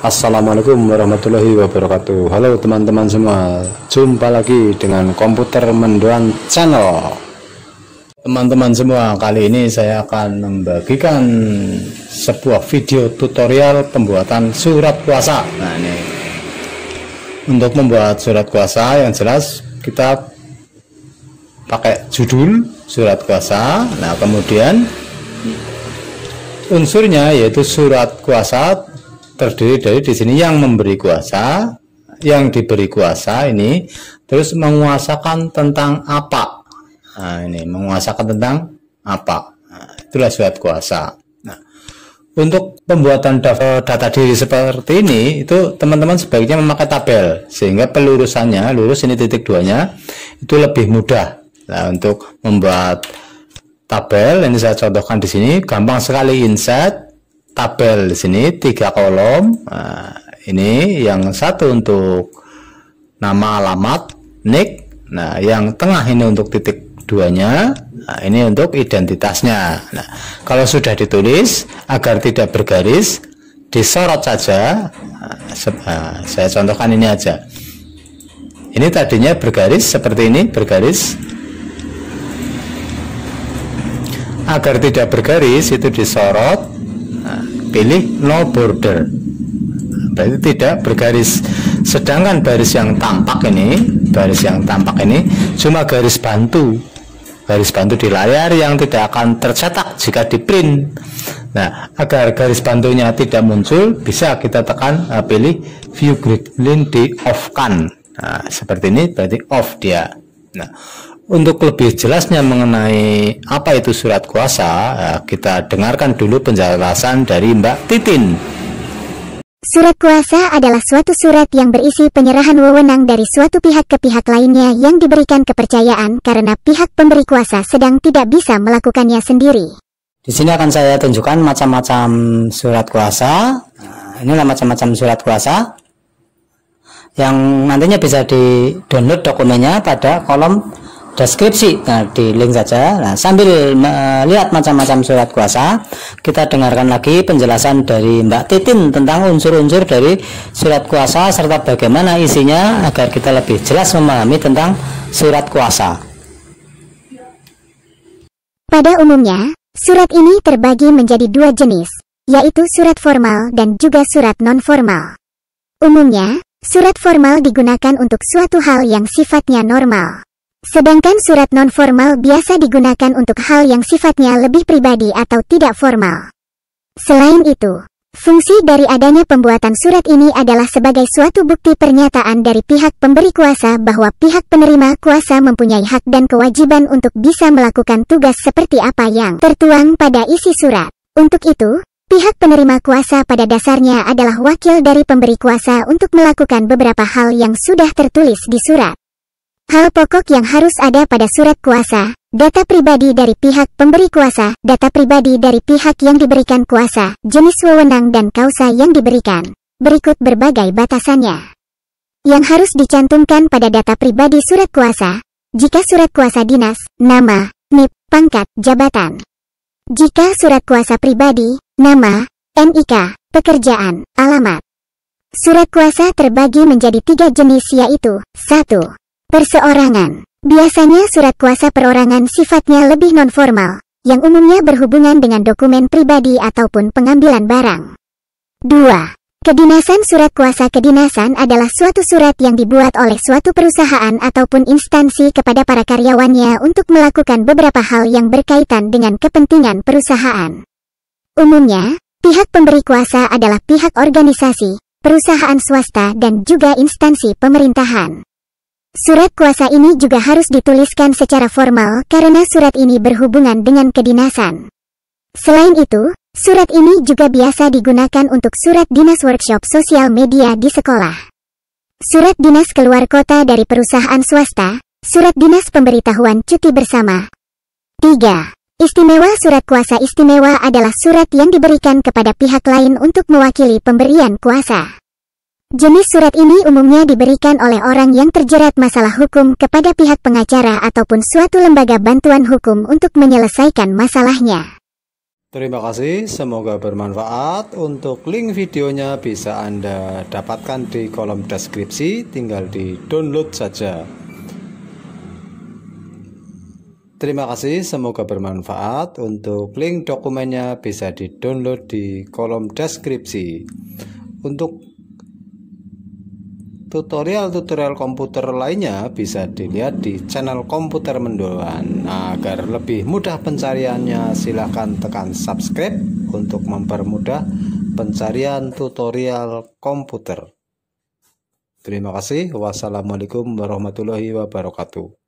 Assalamualaikum warahmatullahi wabarakatuh. Halo teman-teman semua Jumpa lagi dengan komputer mendoan channel. Teman-teman semua kali ini saya akan membagikan sebuah video tutorial pembuatan surat kuasa. Nah ini. Untuk membuat surat kuasa yang jelas kita pakai judul surat kuasa. Nah kemudian unsurnya yaitu surat kuasa terdiri dari di sini yang memberi kuasa, yang diberi kuasa ini terus menguasakan tentang apa. Nah, ini menguasakan tentang apa. Nah, itulah surat kuasa. Nah, untuk pembuatan data, data diri seperti ini itu teman-teman sebaiknya memakai tabel sehingga pelurusannya lurus ini titik duanya itu lebih mudah. Nah, untuk membuat tabel ini saya contohkan di sini gampang sekali insert tabel di sini tiga kolom. Nah, ini yang satu untuk nama alamat nick. Nah yang tengah ini untuk titik duanya. Nah, ini untuk identitasnya. Nah kalau sudah ditulis agar tidak bergaris disorot saja. Nah, saya contohkan ini aja. Ini tadinya bergaris seperti ini bergaris. Agar tidak bergaris itu disorot. nah, pilih no border. Berarti tidak bergaris. Sedangkan baris yang tampak ini baris yang tampak ini cuma garis bantu. Garis bantu di layar yang tidak akan tercetak jika di print. Nah agar garis bantunya tidak muncul bisa kita tekan uh, pilih view grid link di off kan nah seperti ini berarti off dia. Nah untuk lebih jelasnya mengenai apa itu surat kuasa, ya, kita dengarkan dulu penjelasan dari Mbak Titin. Surat kuasa adalah suatu surat yang berisi penyerahan wewenang dari suatu pihak ke pihak lainnya yang diberikan kepercayaan karena pihak pemberi kuasa sedang tidak bisa melakukannya sendiri. Di sini akan saya tunjukkan macam-macam surat kuasa. Nah, inilah macam-macam surat kuasa yang nantinya bisa di-download dokumennya pada kolom deskripsi. Nah di link saja. Nah sambil melihat macam-macam surat kuasa kita dengarkan lagi penjelasan dari Mbak Titin tentang unsur-unsur dari surat kuasa serta bagaimana isinya agar kita lebih jelas memahami tentang surat kuasa. Pada umumnya surat ini terbagi menjadi dua jenis yaitu surat formal dan juga surat non-formal. Umumnya surat formal digunakan untuk suatu hal yang sifatnya normal Sedangkan surat non-formal biasa digunakan untuk hal yang sifatnya lebih pribadi atau tidak formal. Selain itu, fungsi dari adanya pembuatan surat ini adalah sebagai suatu bukti pernyataan dari pihak pemberi kuasa bahwa pihak penerima kuasa mempunyai hak dan kewajiban untuk bisa melakukan tugas seperti apa yang tertuang pada isi surat. Untuk itu, pihak penerima kuasa pada dasarnya adalah wakil dari pemberi kuasa untuk melakukan beberapa hal yang sudah tertulis di surat. Hal pokok yang harus ada pada surat kuasa, data pribadi dari pihak pemberi kuasa, data pribadi dari pihak yang diberikan kuasa, jenis wewenang dan kausa yang diberikan. Berikut berbagai batasannya. Yang harus dicantumkan pada data pribadi surat kuasa, jika surat kuasa dinas, nama, NIP, pangkat, jabatan. Jika surat kuasa pribadi, nama, NIK, pekerjaan, alamat. Surat kuasa terbagi menjadi tiga jenis yaitu, 1. Perseorangan. Biasanya surat kuasa perorangan sifatnya lebih nonformal, yang umumnya berhubungan dengan dokumen pribadi ataupun pengambilan barang. 2. Kedinasan surat kuasa kedinasan adalah suatu surat yang dibuat oleh suatu perusahaan ataupun instansi kepada para karyawannya untuk melakukan beberapa hal yang berkaitan dengan kepentingan perusahaan. Umumnya, pihak pemberi kuasa adalah pihak organisasi, perusahaan swasta dan juga instansi pemerintahan. Surat kuasa ini juga harus dituliskan secara formal karena surat ini berhubungan dengan kedinasan. Selain itu, surat ini juga biasa digunakan untuk surat dinas workshop sosial media di sekolah. Surat dinas keluar kota dari perusahaan swasta, surat dinas pemberitahuan cuti bersama. 3. Istimewa surat kuasa istimewa adalah surat yang diberikan kepada pihak lain untuk mewakili pemberian kuasa. Jenis surat ini umumnya diberikan oleh orang yang terjerat masalah hukum kepada pihak pengacara ataupun suatu lembaga bantuan hukum untuk menyelesaikan masalahnya. Terima kasih, semoga bermanfaat. Untuk link videonya bisa Anda dapatkan di kolom deskripsi, tinggal di download saja. Terima kasih, semoga bermanfaat. Untuk link dokumennya bisa di download di kolom deskripsi. Untuk Tutorial-tutorial komputer lainnya bisa dilihat di channel Komputer Mendoan. Nah, agar lebih mudah pencariannya, silahkan tekan subscribe untuk mempermudah pencarian tutorial komputer. Terima kasih. Wassalamualaikum warahmatullahi wabarakatuh.